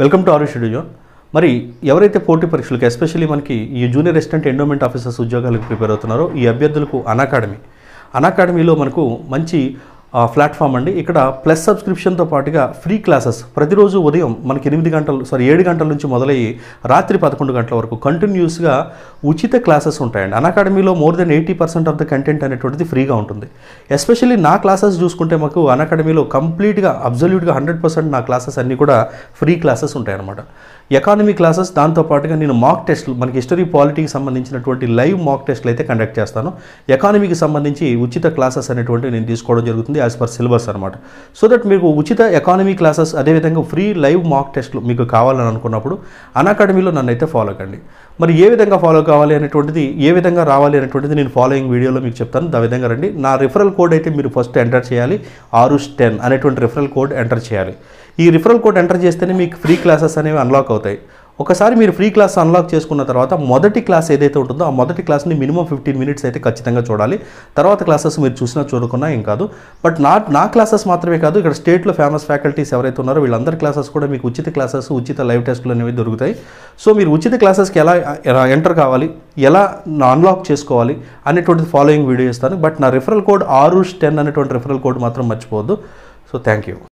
Welcome to ఆరు studio. మరి ఎవరైతే పోటీ పరీక్షలకు ఎస్పెషల్లీ మనకి ఈ జూనియర్ అసిస్టెంట్ ఎండోమెంట్ ఆఫీసర్స్ ఉద్యోగాలకు ప్రిపేర్ అవుతున్నారో ఈ అభ్యర్థులకు అనాకాడమీ. అనాకాడమీలో మనకు మంచి ప్లాట్ఫామ్ అండి. ఇక్కడ ప్లస్ సబ్స్క్రిప్షన్తో పాటుగా ఫ్రీ క్లాసెస్ ప్రతిరోజు ఉదయం మనకి ఎనిమిది గంటలు సారీ ఏడు గంటల నుంచి మొదలయ్యి రాత్రి పదకొండు గంటల వరకు కంటిన్యూస్గా ఉచిత క్లాసెస్ ఉంటాయండి. అకాడమీలో more than eighty percent of the content అనేటువంటిది ఫ్రీగా ఉంటుంది. ఎస్పెషల్లీ నా క్లాసెస్ చూసుకుంటే మాకు అనకాడమీలో కంప్లీట్గా అబ్జల్యూట్గా హండ్రెడ్ పర్సెంట్ నా క్లాసెస్ అన్నీ కూడా ఫ్రీ క్లాసెస్ ఉంటాయన్నమాట. ఎకానమీ క్లాసెస్ దాంతో పాటుగా నేను మాక్ టెస్ట్లు మనకి హిస్టరీ పాలిటీకి సంబంధించినటువంటి లైవ్ మాక్ టెస్ట్లు అయితే కండక్ట్ చేస్తాను. ఎకానమీకి సంబంధించి ఉచిత క్లాసెస్ అనేటువంటి నేను తీసుకోవడం జరుగుతుంది యాజ్ పర్ సిలబస్ అనమాట సో దట్ మీకు ఉచిత ఎకానమీ క్లాసెస్ అదేవిధంగా ఫ్రీ లైవ్ మాక్ టెస్ట్లు మీకు కావాలని అనుకున్నప్పుడు అనాకాడమీలో నన్ను అయితే ఫాలో కండి. మరి ఏ విధంగా ఫాలో కావాలి అనేటువంటిది ఏ విధంగా రావాలి అనేటువంటిది నేను ఫాలోయింగ్ వీడియోలో మీకు చెప్తాను. దా విధంగా రండి. నా రిఫరల్ కోడ్ అయితే మీరు ఫస్ట్ ఎంటర్ చేయాలి. ఆరుష్ టెన్ అనేటువంటి రిఫరల్ కోడ్ ఎంటర్ చేయాలి. ఈ రిఫరల్ కోడ్ ఎంటర్ చేస్తేనే మీకు ఫ్రీ క్లాసెస్ అనేవి అన్లాక్ అవుతాయి. ఒకసారి మీరు ఫ్రీ క్లాస్ అన్లాక్ చేసుకున్న తర్వాత మొదటి క్లాస్ ఏదైతే ఉంటుందో ఆ మొదటి క్లాస్ని మినిమం ఫిఫ్టీన్ మినిట్స్ అయితే ఖచ్చితంగా చూడాలి. తర్వాత క్లాసెస్ మీరు చూసినా చూడకున్నా ఏం కాదు. బట్ నా నా క్లాసెస్ మాత్రమే కాదు ఇక్కడ స్టేట్లో ఫేమస్ ఫ్యాకల్టీస్ ఎవరైతే ఉన్నారో వీళ్ళందరి క్లాసెస్ కూడా మీకు ఉచిత క్లాసెస్ ఉచిత లైవ్ టెస్టులు అనేవి దొరుకుతాయి. సో మీరు ఉచిత క్లాసెస్కి ఎలా ఎంటర్ కావాలి ఎలా అన్లాక్ చేసుకోవాలి అనేటువంటిది ఫాలోయింగ్ వీడియో ఇస్తాను బట్ నా రిఫరల్ కోడ్ ఆరుష్ టెన్ అనేటువంటి రిఫరల్ కోడ్ మాత్రం మర్చిపోవద్దు. So thank you.